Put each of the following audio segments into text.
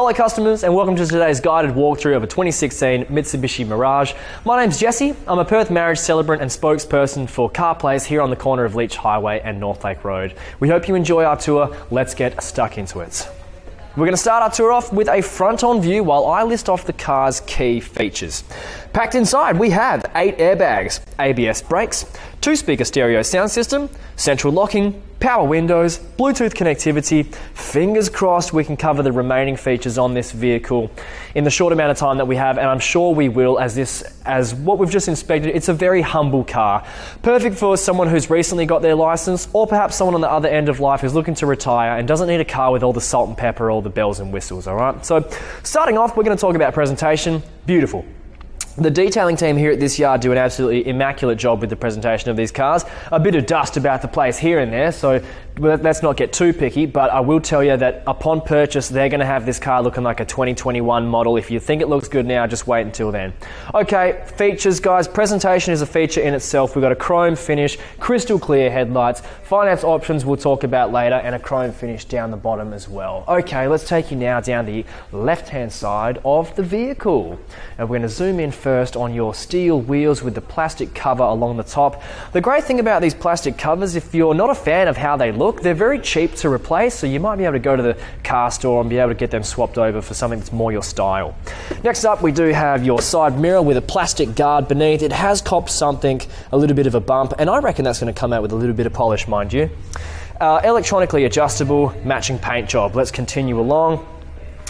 Hello customers and welcome to today's guided walkthrough of a 2016 Mitsubishi Mirage. My name's Jesse, I'm a Perth marriage celebrant and spokesperson for Car Place here on the corner of Leach Highway and Northlake Road. We hope you enjoy our tour, let's get stuck into it. We're going to start our tour off with a front-on view while I list off the car's key features. Packed inside, we have eight airbags, ABS brakes, two-speaker stereo sound system, central locking, power windows, Bluetooth connectivity. Fingers crossed we can cover the remaining features on this vehicle in the short amount of time that we have, and I'm sure we will as this as what we've just inspected, it's a very humble car. Perfect for someone who's recently got their license, or perhaps someone on the other end of life who's looking to retire and doesn't need a car with all the salt and pepper, all the bells and whistles, alright? So starting off, we're going to talk about presentation. Beautiful. The detailing team here at this yard do an absolutely immaculate job with the presentation of these cars. A bit of dust about the place here and there, so let's not get too picky, but I will tell you that upon purchase, they're going to have this car looking like a 2021 model. If you think it looks good now, just wait until then. Okay, features, guys. Presentation is a feature in itself. We've got a chrome finish, crystal clear headlights, finance options we'll talk about later, and a chrome finish down the bottom as well. Okay, let's take you now down the left hand side of the vehicle. And we're going to zoom in first on your steel wheels with the plastic cover along the top. The great thing about these plastic covers, if you're not a fan of how they look. They're very cheap to replace, so you might be able to go to the car store and be able to get them swapped over for something that's more your style. Next up, we do have your side mirror with a plastic guard beneath. It has copped something, a little bit of a bump, and I reckon that's going to come out with a little bit of polish, mind you. Uh, electronically adjustable matching paint job. Let's continue along.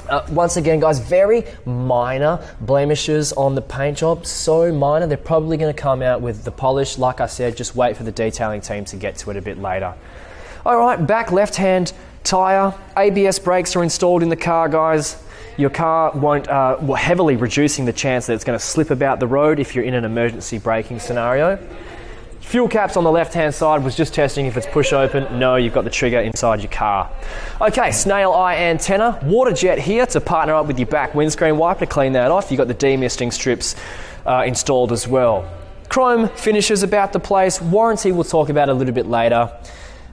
Uh, once again, guys, very minor blemishes on the paint job. So minor, they're probably going to come out with the polish. Like I said, just wait for the detailing team to get to it a bit later. All right, back left hand tyre. ABS brakes are installed in the car, guys. Your car won't, uh, heavily reducing the chance that it's going to slip about the road if you're in an emergency braking scenario. Fuel caps on the left hand side was just testing if it's push open. No, you've got the trigger inside your car. Okay, snail eye antenna, water jet here to partner up with your back windscreen wiper to clean that off. You've got the demisting strips uh, installed as well. Chrome finishes about the place. Warranty we'll talk about a little bit later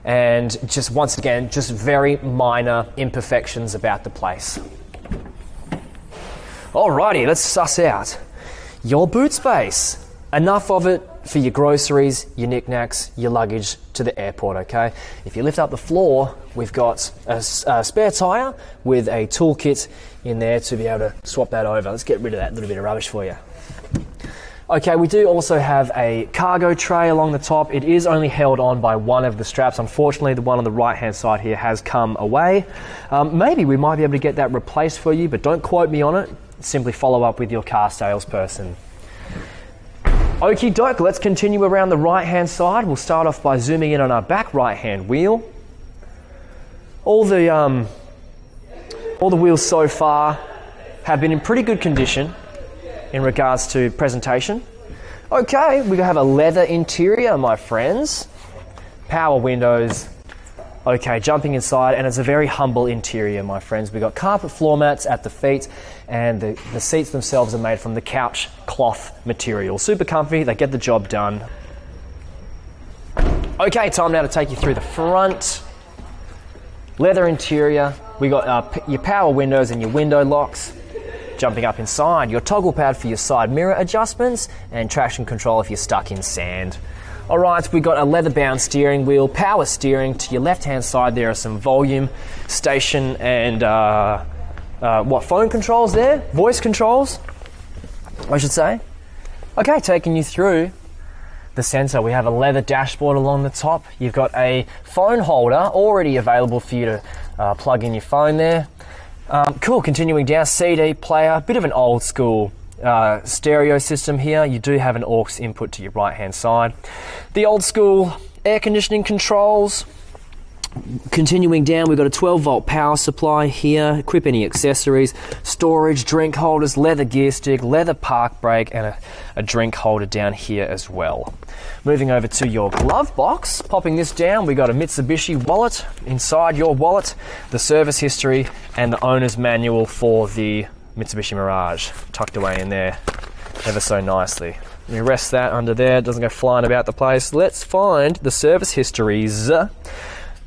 and just once again, just very minor imperfections about the place. Alrighty, let's suss out your boot space. Enough of it for your groceries, your knickknacks, your luggage to the airport, okay? If you lift up the floor, we've got a, a spare tyre with a toolkit in there to be able to swap that over. Let's get rid of that little bit of rubbish for you. Okay, we do also have a cargo tray along the top. It is only held on by one of the straps. Unfortunately, the one on the right hand side here has come away. Um, maybe we might be able to get that replaced for you, but don't quote me on it. Simply follow up with your car salesperson. Okie doke, let's continue around the right hand side. We'll start off by zooming in on our back right hand wheel. All the, um, all the wheels so far have been in pretty good condition in regards to presentation. Okay, we have a leather interior, my friends. Power windows. Okay, jumping inside, and it's a very humble interior, my friends. We've got carpet floor mats at the feet, and the, the seats themselves are made from the couch cloth material. Super comfy, they get the job done. Okay, time now to take you through the front. Leather interior, we got uh, your power windows and your window locks. Jumping up inside, your toggle pad for your side mirror adjustments, and traction control if you're stuck in sand. Alright, we've got a leather bound steering wheel, power steering. To your left hand side, there are some volume, station, and uh, uh, what phone controls there? Voice controls, I should say. Okay, taking you through the sensor. We have a leather dashboard along the top. You've got a phone holder already available for you to uh, plug in your phone there. Um, cool, continuing down, CD player, bit of an old school uh, stereo system here. You do have an aux input to your right hand side. The old school air conditioning controls. Continuing down, we've got a 12 volt power supply here, equip any accessories, storage, drink holders, leather gear stick, leather park brake, and a, a drink holder down here as well. Moving over to your glove box, popping this down, we've got a Mitsubishi wallet inside your wallet, the service history, and the owner's manual for the Mitsubishi Mirage tucked away in there ever so nicely. We rest that under there, it doesn't go flying about the place. Let's find the service histories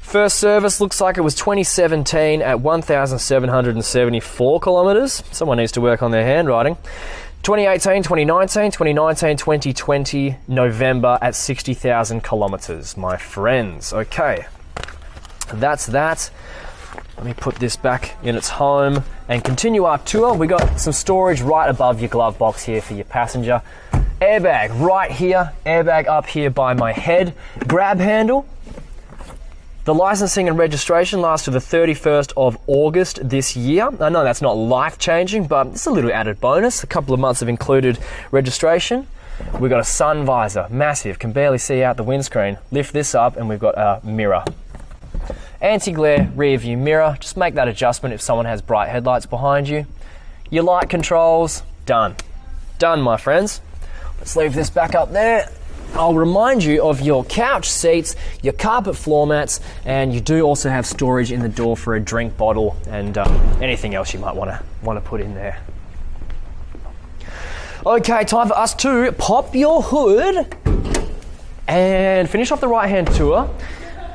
First service looks like it was 2017 at 1,774 kilometres. Someone needs to work on their handwriting. 2018, 2019, 2019, 2020, November at 60,000 kilometres, my friends. Okay, that's that. Let me put this back in its home and continue our tour. We got some storage right above your glove box here for your passenger. Airbag right here, airbag up here by my head, grab handle the licensing and registration lasts to the 31st of August this year. I know that's not life changing, but it's a little added bonus. A couple of months of included registration. We've got a sun visor, massive, can barely see out the windscreen. Lift this up, and we've got a mirror. Anti glare rear view mirror, just make that adjustment if someone has bright headlights behind you. Your light controls, done. Done, my friends. Let's leave this back up there. I'll remind you of your couch seats, your carpet floor mats, and you do also have storage in the door for a drink bottle and uh, anything else you might want to want to put in there. Okay, time for us to pop your hood and finish off the right hand tour.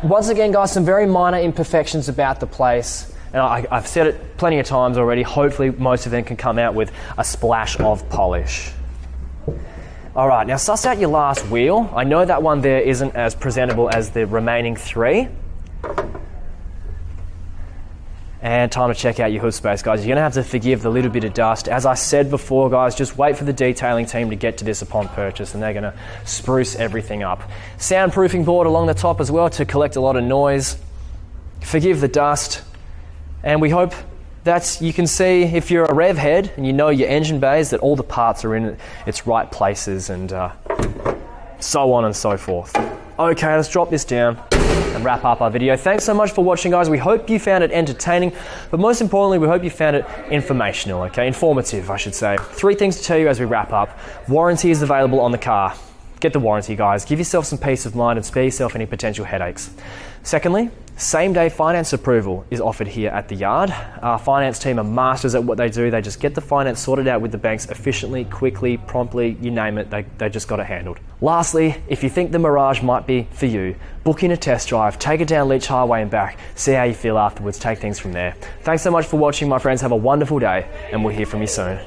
Once again, guys, some very minor imperfections about the place. And I, have said it plenty of times already. Hopefully, most of them can come out with a splash of polish. All right, now suss out your last wheel. I know that one there isn't as presentable as the remaining three. And time to check out your hood space, guys. You're going to have to forgive the little bit of dust. As I said before, guys, just wait for the detailing team to get to this upon purchase, and they're going to spruce everything up. Soundproofing board along the top as well to collect a lot of noise. Forgive the dust. And we hope that you can see if you're a rev head and you know your engine bays that all the parts are in its right places and uh, so on and so forth. Okay, let's drop this down and wrap up our video. Thanks so much for watching, guys. We hope you found it entertaining, but most importantly, we hope you found it informational, okay? Informative, I should say. Three things to tell you as we wrap up. Warranty is available on the car. Get the warranty, guys. Give yourself some peace of mind and spare yourself any potential headaches. Secondly, same day finance approval is offered here at the yard. Our finance team are masters at what they do. They just get the finance sorted out with the banks efficiently, quickly, promptly, you name it, they, they just got it handled. Lastly, if you think the Mirage might be for you, book in a test drive, take it down Leach Highway and back, see how you feel afterwards, take things from there. Thanks so much for watching, my friends. Have a wonderful day, and we'll hear from you soon.